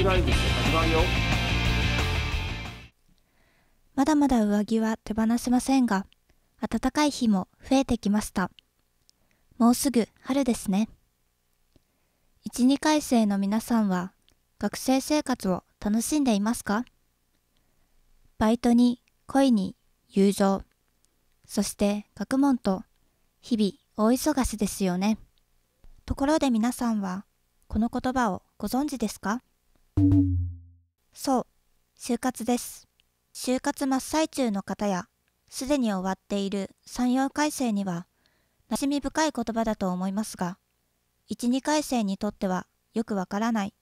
スライブ始まるよまだまだ上着は手放せませんが、暖かい日も増えてきました。もうすぐ春ですね。1、2回生の皆さんは学生生活を楽しんでいますか？バイトに恋に友情、そして学問と日々大忙しですよね。ところで皆さんはこの言葉をご存知ですか？そう、就活です。就活真っ最中の方や、すでに終わっている3、4回生には、馴染み深い言葉だと思いますが、1、2回生にとってはよくわからない、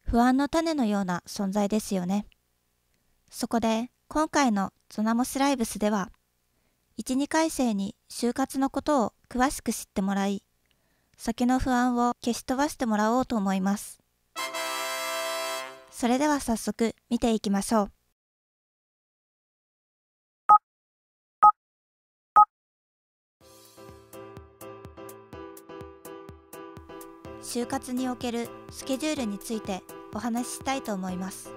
不安の種のような存在ですよね。そこで、今回のゾナモスライブスでは、1、2回生に就活のことを詳しく知ってもらい、先の不安を消し飛ばしてもらおうと思います。それでは早速見ていきましょう。就活におけるスケジュールについてお話ししたいと思います。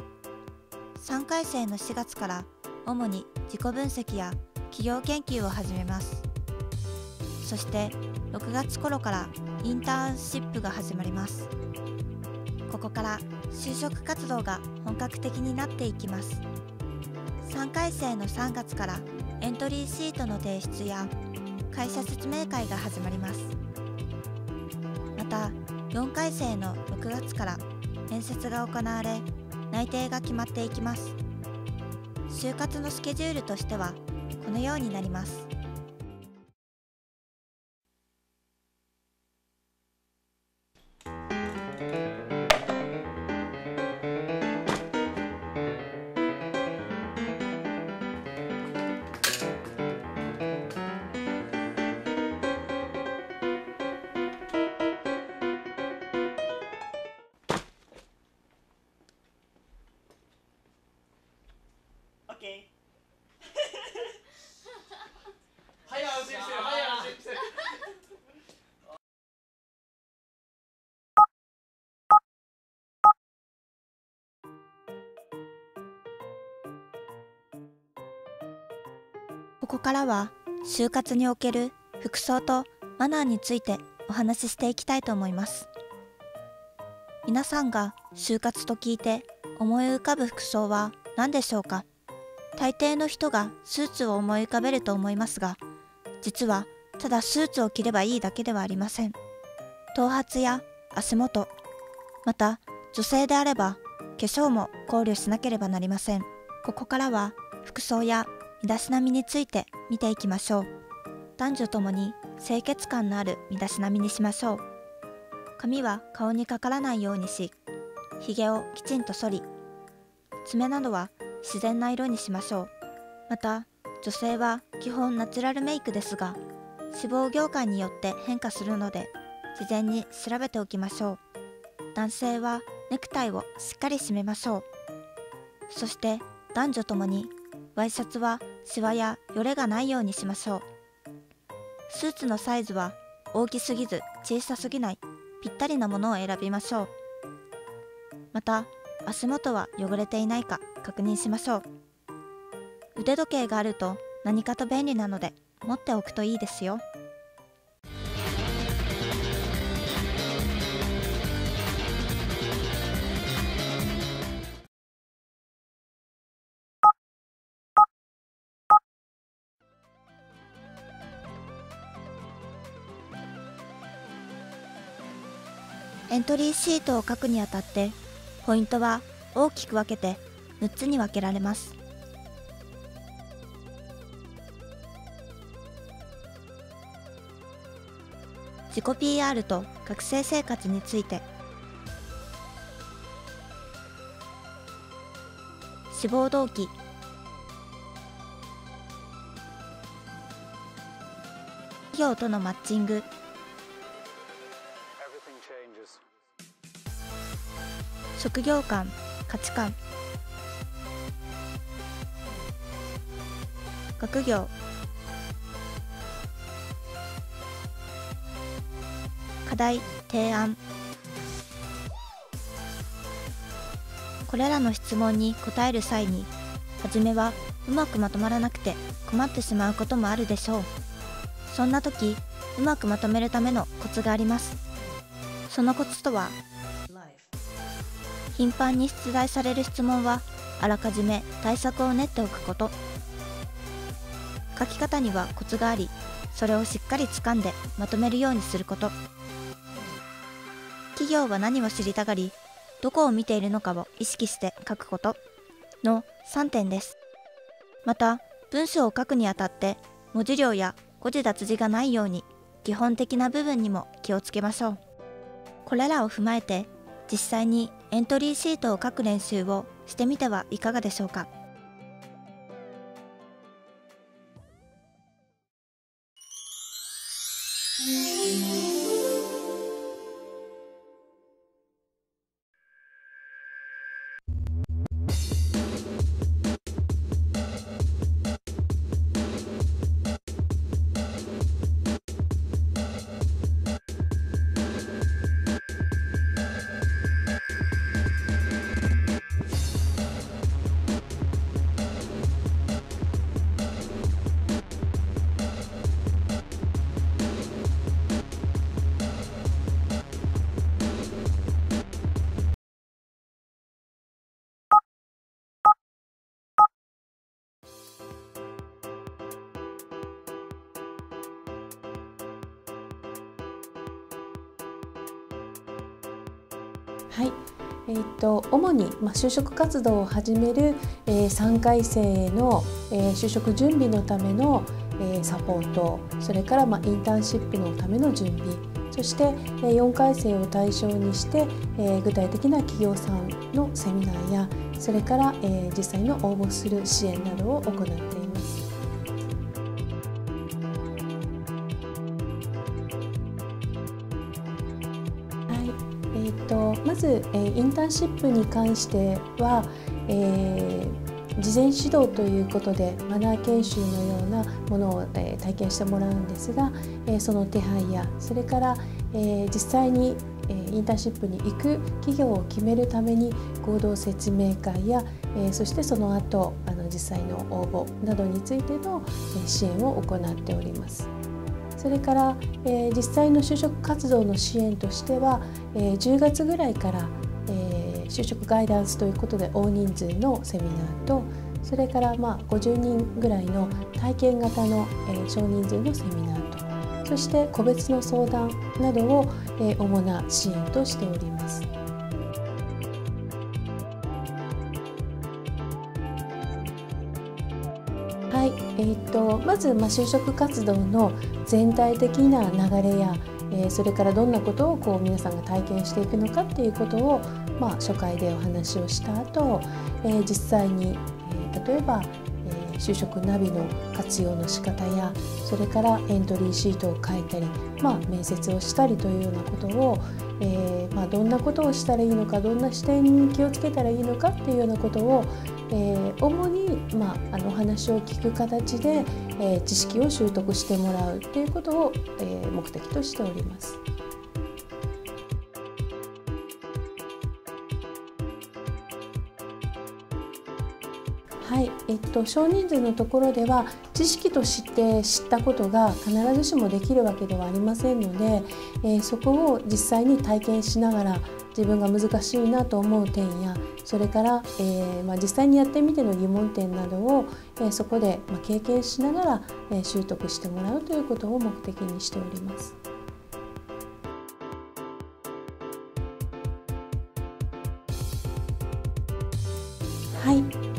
3回生の4月から主に自己分析や企業研究を始めます。そして6月頃からインターンシップが始まります。ここから就職活動が本格的になっていきます。3回生の3月からエントリーシートの提出や会社説明会が始まります。また4回生の6月から面接が行われ内定が決まっていきます。就活のスケジュールとしてはこのようになります。からは就活における服装とマナーについてお話ししていきたいと思います。皆さんが就活と聞いて思い浮かぶ服装は何でしょうか？大抵の人がスーツを思い浮かべると思いますが実はただスーツを着ればいいだけではありません。頭髪や足元また女性であれば化粧も考慮しなければなりません。ここからは服装や身だしなみについて見ていきましょう。男女ともに清潔感のある身だしなみにしましょう。髪は顔にかからないようにしひげをきちんと剃り爪などは自然な色にしましょう。また女性は基本ナチュラルメイクですが脂肪業界によって変化するので事前に調べておきましょう。男性はネクタイをしっかり締めましょう。そして男女ともにワイシャツはシワやよれがないようにしましょう。スーツのサイズは大きすぎず小さすぎない。ぴったりなものを選びましょう。また足元は汚れていないか確認しましょう。腕時計があると何かと便利なので持っておくといいですよ。エントリーシートを書くにあたってポイントは大きく分けて6つに分けられます。自己 PR と学生生活について。志望動機。企業とのマッチング。職業観価値観。学業。課題提案。これらの質問に答える際に初めはうまくまとまらなくて困ってしまうこともあるでしょう。そんな時うまくまとめるためのコツがあります。そのコツとは頻繁に出題される質問はあらかじめ対策を練っておくこと。書き方にはコツがありそれをしっかり掴んでまとめるようにすること。企業は何を知りたがりどこを見ているのかを意識して書くこと。の3点です。また文章を書くにあたって文字量や誤字脱字がないように基本的な部分にも気をつけましょう。これらを踏まえて実際にエントリーシートを書く練習をしてみてはいかがでしょうか？はいえーと、主に、まあ、就職活動を始める、えー、3回生の、えー、就職準備のための、えー、サポートそれから、まあ、インターンシップのための準備そして、えー、4回生を対象にして、えー、具体的な企業さんのセミナーやそれから、えー、実際の応募する支援などを行っています。ず、え、インターンシップに関しては、えー、事前指導ということでマナー研修のようなものを、え、体験してもらうんですが、え、その手配やそれから、え、実際にインターンシップに行く企業を決めるために合同説明会や、え、そしてその後あの実際の応募などについての支援を行っております。それから、えー、実際の就職活動の支援としては、えー、10月ぐらいから、えー、就職ガイダンスということで大人数のセミナーとそれからまあ50人ぐらいの体験型の、えー、少人数のセミナーとそして個別の相談などを、えー、主な支援としております。はい、えーと、まず、まあ、就職活動の全体的な流れや、え、それからどんなことをこう皆さんが体験していくのかっていうことを、まあ、初回でお話をした後、え、実際に、え、例えば、就職ナビの活用の仕方やそれからエントリーシートを書いたり、まあ、面接をしたりというようなことを、えーまあ、どんなことをしたらいいのかどんな視点に気をつけたらいいのかっていうようなことを、えー、主に、まあ、あのお話を聞く形で、えー、知識を習得してもらうということを、え、目的としております。と、少人数のところでは知識として知ったことが必ずしもできるわけではありませんので、えー、そこを実際に体験しながら自分が難しいなと思う点やそれから、えーまあ、実際にやってみての疑問点などを、えー、そこで、ま、経験しながら、え、習得してもらうということを目的にしております。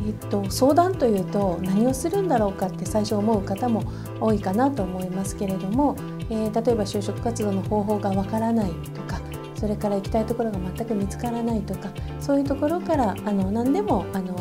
えっと、相談というと何をするんだろうかって最初思う方も多いかなと思いますけれども、えー、例えば就職活動の方法がわからないとかそれから行きたいところが全く見つからないとかそういうところからあの何でもあの、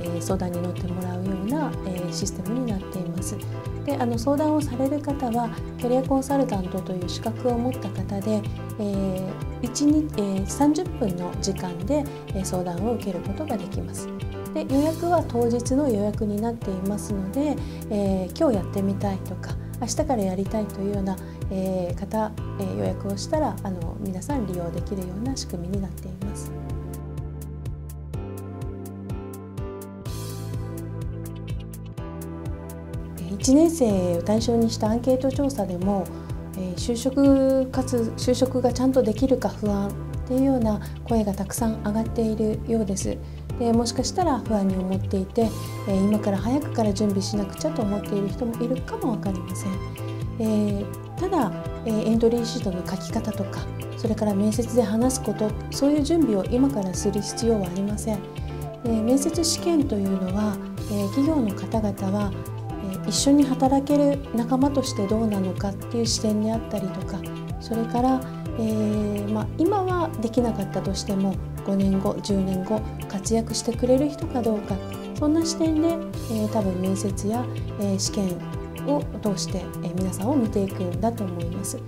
えー、相談に乗ってもらうような、えー、システムになっています。であの相談をされる方はキャリアコンサルタントという資格を持った方で、えー、1日、えー、30分の時間で、え相談を受けることができます。で予約は当日の予約になっていますので、えー、今日やってみたいとか明日からやりたいというような、えー、方、えー、予約をしたらあの皆さん利用できるような仕組みになっています。1年生を対象にしたアンケート調査でも就職かつ就職がちゃんとできるか不安っていうような声がたくさん上がっているようです。でもしかしたら不安に思っていて今から早くから準備しなくちゃと思っている人もいるかも分かりません。えー、ただエントリーシートの書き方とかそれから面接で話すことそういう準備を今からする必要はありません。で面接試験というのは、え企業の方々は、一緒に働ける仲間としてどうなのかっていう視点であったりとかそれから、えー、まあ、今はできなかったとしても5年後10年後活躍してくれる人かどうかそんな視点で、えー、多分面接や、え、試験を通して、え皆さんを見ていくんだと思います。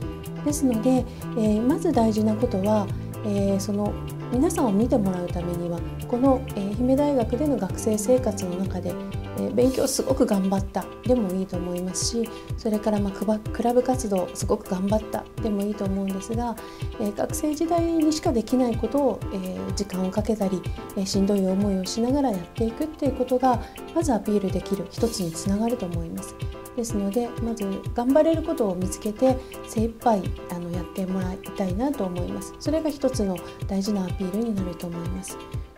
ですので、えまず大事なことは、えその皆さんを見てもらうためにはこの、え愛媛大学での学生生活の中で、え勉強すごく頑張った。でもいいと思いますしそれからまあクラブ活動すごく頑張った。でもいいと思うんですが、え学生時代にしかできないことを、え時間をかけたり、えしんどい思いをしながらやっていくっていうことがまずアピールできる一つにつながると思います。ですのでまず頑張れることを見つけて精一杯あのやってもらいたいなと思います。それが一つの大事なアピールになると思います。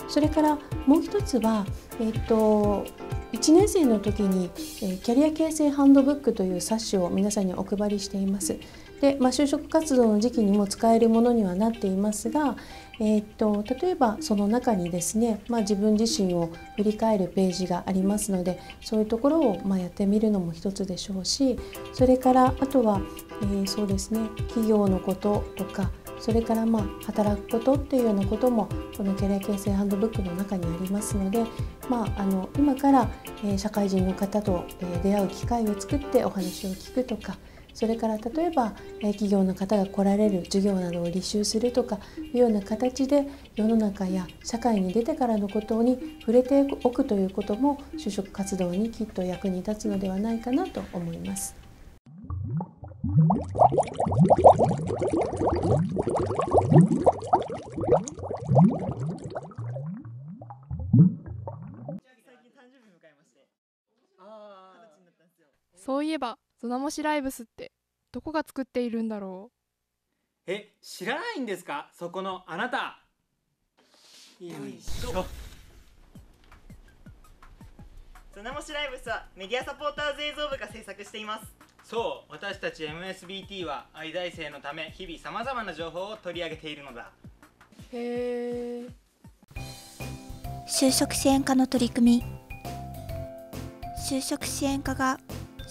それからもう一つはえっと1年生の時に、キャリア形成ハンドブックという冊子を皆さんにお配りしています。で、まあ、就職活動の時期にも使えるものにはなっていますが、えー、っと例えばその中にですね、まあ、自分自身を振り返るページがありますのでそういうところをまやってみるのも一つでしょうしそれからあとは、えー、そうですね企業のこととかそれからまあ働くことっていうようなこともこのキャリア形成ハンドブックの中にありますので、まあ、あの今から、社会人の方と、出会う機会を作ってお話を聞くとかそれから例えば企業の方が来られる授業などを履修するとかいうような形で世の中や社会に出てからのことに触れておくということも就職活動にきっと役に立つのではないかなと思います。そういえばゾナモシライブスってどこが作っているんだろう？え知らないんですか？そこのあなた。よいしょ。ゾナモシライブスはメディアサポーターズ映像部が制作しています。そう私たち MSBT は愛大生のため日々さまざまな情報を取り上げているのだ。へえ就職支援課の取り組み。就職支援課が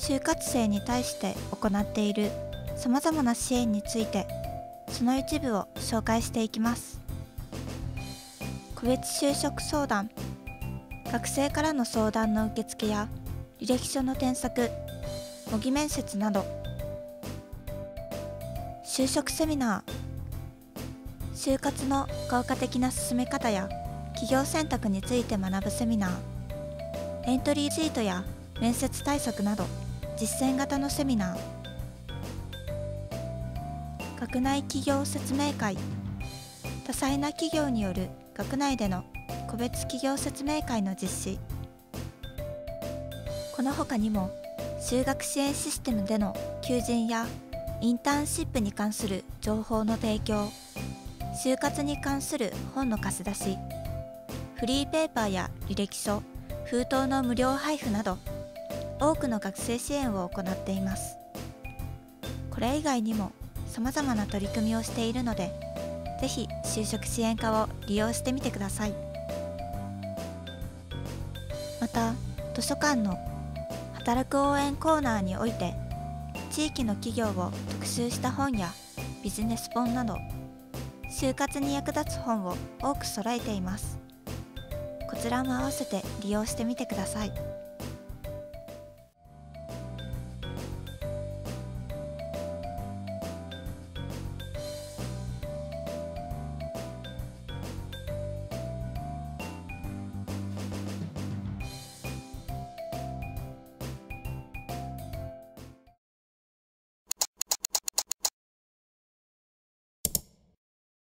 就活生に対して行っているさまざまな支援についてその一部を紹介していきます。個別就職相談学生からの相談の受付や履歴書の添削模擬面接など就職セミナー就活の効果的な進め方や企業選択について学ぶセミナーエントリーシートや面接対策など実践型のセミナー。学内企業説明会。多彩な企業による学内での個別企業説明会の実施。この他にも就学支援システムでの求人やインターンシップに関する情報の提供就活に関する本の貸し出しフリーペーパーや履歴書封筒の無料配布など多くの学生支援を行っています。これ以外にもさまざまな取り組みをしているのでぜひ就職支援課を利用してみてください。また図書館の働く応援コーナーにおいて地域の企業を特集した本やビジネス本など就活に役立つ本を多く揃えています。こちらも合わせて利用してみてください。